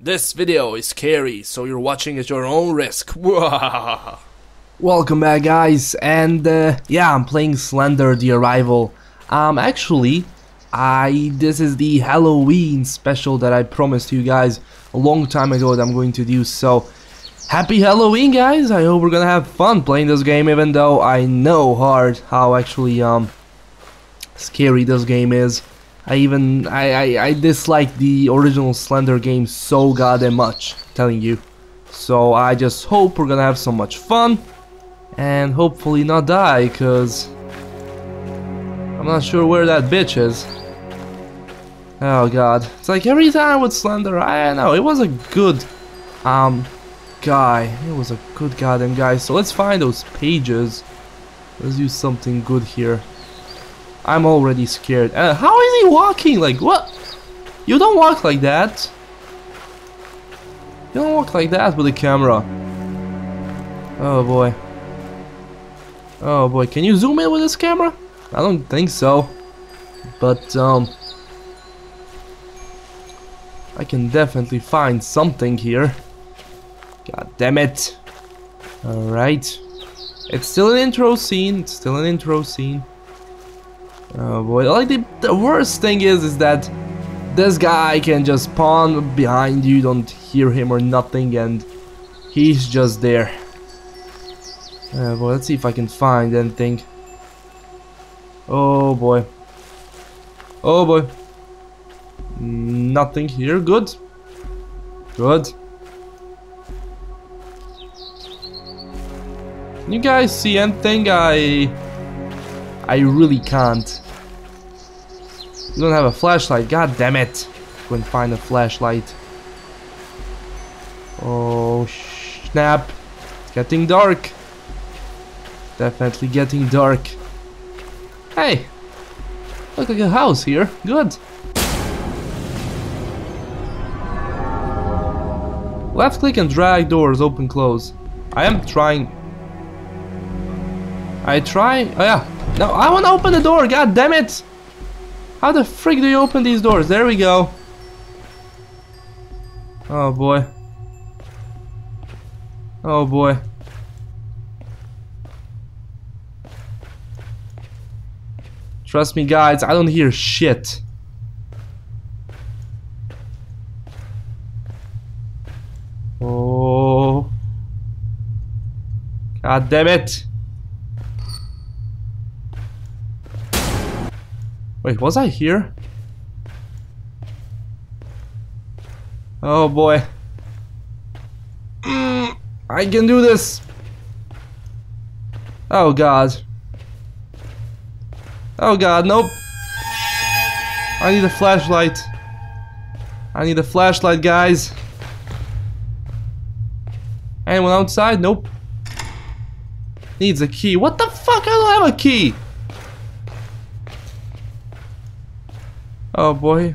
This video is scary, so you're watching at your own risk. Welcome back guys, and uh, yeah, I'm playing Slender the Arrival. Um, actually, I this is the Halloween special that I promised you guys a long time ago that I'm going to do, so happy Halloween guys, I hope we're gonna have fun playing this game even though I know hard how actually um scary this game is. I even I, I, I dislike the original Slender game so goddamn much, telling you. So I just hope we're gonna have so much fun and hopefully not die, cause I'm not sure where that bitch is. Oh god, it's like every time with Slender, I know, it was a good um guy. It was a good goddamn guy. So let's find those pages. Let's do something good here. I'm already scared. Uh, how is he walking? Like, what? You don't walk like that. You don't walk like that with a camera. Oh boy. Oh boy, can you zoom in with this camera? I don't think so. But, um... I can definitely find something here. God damn it. Alright. It's still an intro scene. It's still an intro scene. Oh boy, like the, the worst thing is, is that this guy can just spawn behind you, don't hear him or nothing, and he's just there. Uh, well, let's see if I can find anything. Oh boy. Oh boy. Nothing here, good. Good. You guys see anything? I... I really can't. You don't have a flashlight, god damn it. Couldn't find a flashlight. Oh snap. It's getting dark. Definitely getting dark. Hey! Look like a house here. Good. Left click and drag doors open close. I am trying. I try. Oh yeah, no, I want to open the door, god damn it! How the frick do you open these doors? There we go. Oh boy. Oh boy. Trust me guys, I don't hear shit. Oh. God damn it. Wait, was I here? Oh boy. Mm, I can do this. Oh god. Oh god, nope. I need a flashlight. I need a flashlight, guys. Anyone outside? Nope. Needs a key. What the fuck? I don't have a key. Oh boy.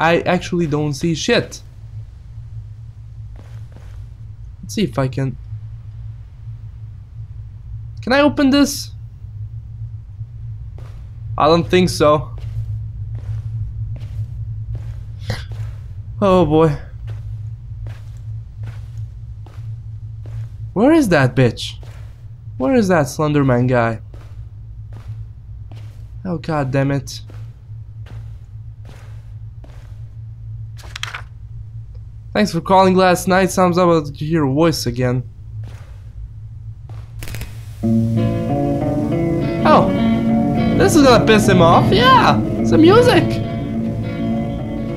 I actually don't see shit. Let's see if I can... Can I open this? I don't think so. Oh boy. Where is that bitch? Where is that Slenderman guy? Oh god damn it. Thanks for calling last night. Sounds about to hear a voice again. Oh, this is gonna piss him off. Yeah, some music.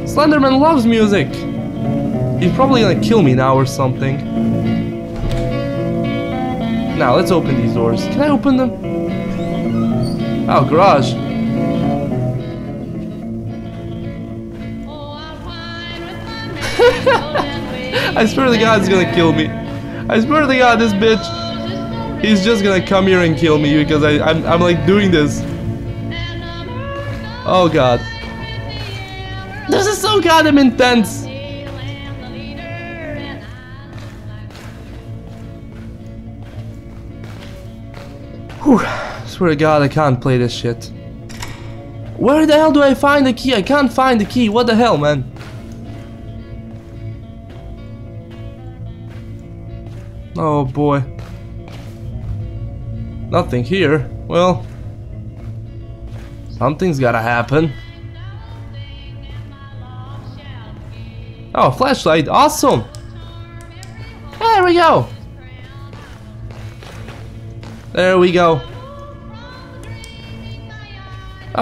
Slenderman loves music. He's probably gonna kill me now or something. Now let's open these doors. Can I open them? Oh, garage. I swear to God, he's gonna kill me. I swear to God, this bitch. He's just gonna come here and kill me because I, I'm, I'm like doing this. Oh God. This is so goddamn intense. Whew. Swear to God, I can't play this shit. Where the hell do I find the key? I can't find the key. What the hell, man? Oh boy. Nothing here. Well, something's gotta happen. Oh, flashlight. Awesome. There we go. There we go.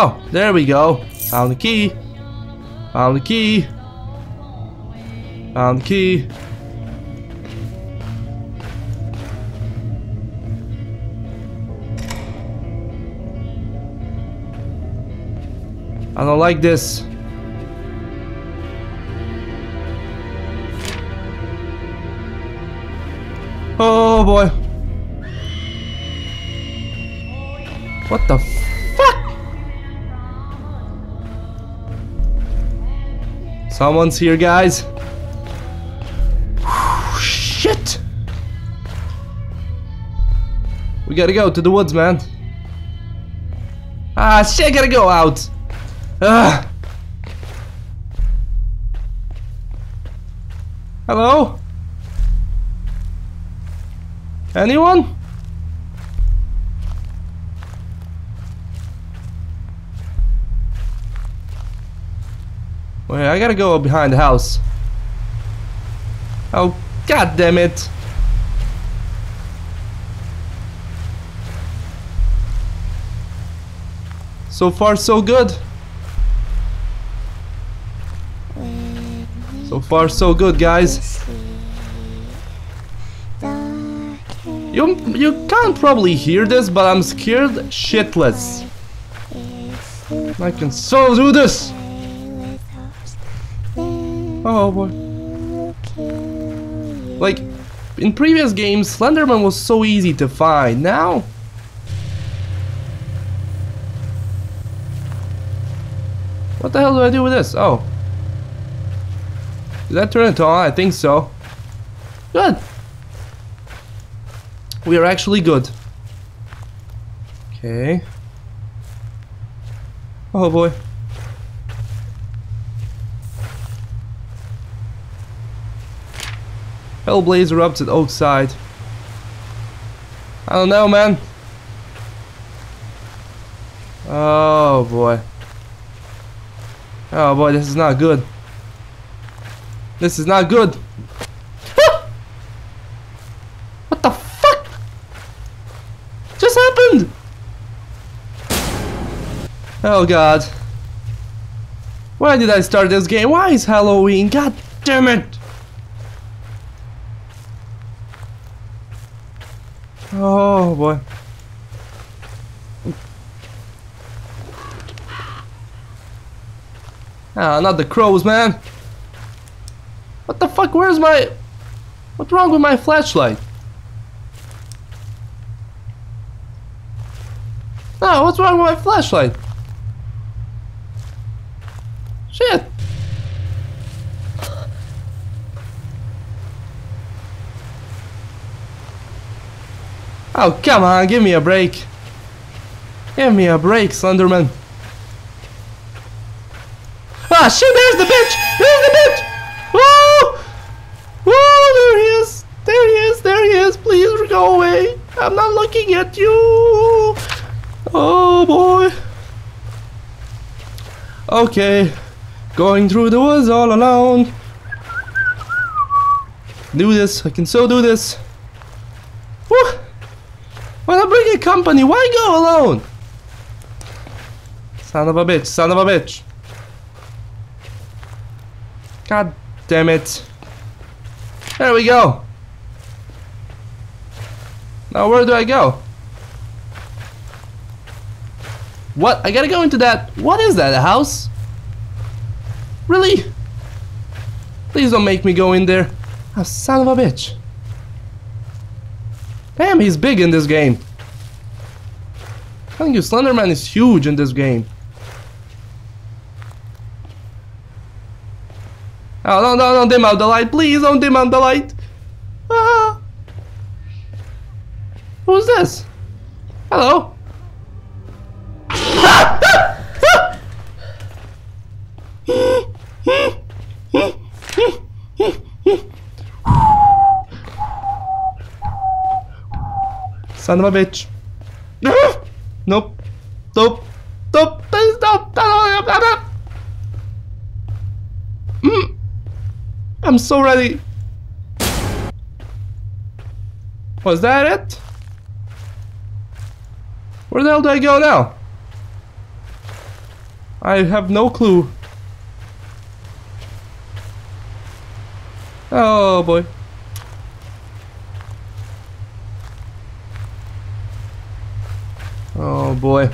Oh, there we go. Found the key. Found the key. Found the key. I don't like this. Oh boy. What the Someone's here, guys. Shit. We gotta go to the woods, man. Ah, shit, gotta go out. Ah. Hello? Anyone? Wait, I gotta go behind the house. Oh, god damn it. So far, so good. So far, so good, guys. You, you can't probably hear this, but I'm scared shitless. I can so do this! Oh, oh boy. Like, in previous games, Slenderman was so easy to find. Now... What the hell do I do with this? Oh. Did that turn it on? Oh, I think so. Good. We are actually good. Okay. Oh boy. Hellblaze erupts at Oakside. I don't know, man. Oh boy. Oh boy, this is not good. This is not good. what the fuck? Just happened? Oh god. Why did I start this game? Why is Halloween? God damn it! Oh boy. Ah, not the crows, man. What the fuck? Where's my... What's wrong with my flashlight? No, what's wrong with my flashlight? Shit. Oh, come on, give me a break. Give me a break, Slenderman. Ah, shit, there's the bitch! There's the bitch! Oh! Oh, there he is! There he is, there he is! Please go away! I'm not looking at you! Oh, boy. Okay. Going through the woods all alone. Do this. I can so do this. Woo! When I bring a company, why go alone? Son of a bitch, son of a bitch. God damn it. There we go. Now where do I go? What? I gotta go into that. What is that? A house? Really? Please don't make me go in there. Oh, son of a bitch. Damn, he's big in this game. I'm telling you, Slenderman is huge in this game. Oh, no, no, don't dim out the light. Please don't dim out the light. Ah. Who's this? Hello? Son of a bitch. nope. Nope. Nope. Please stop. Mm. I'm so ready. Was that it? Where the hell do I go now? I have no clue. Oh boy. Oh boy.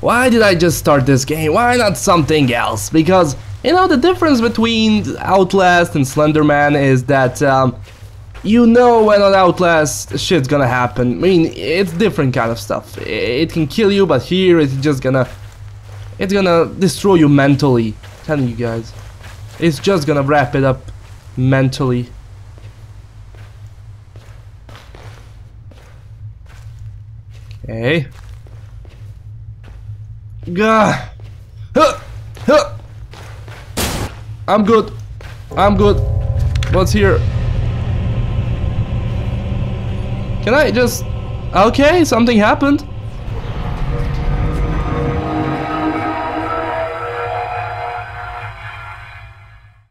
Why did I just start this game? Why not something else? Because, you know, the difference between Outlast and Slenderman is that um, you know when on Outlast shit's gonna happen. I mean, it's different kind of stuff. It can kill you, but here it's just gonna... It's gonna destroy you mentally. I'm telling you guys. It's just gonna wrap it up mentally. Okay. Gah. Huh. Huh. I'm good. I'm good. What's here? Can I just... Okay, something happened.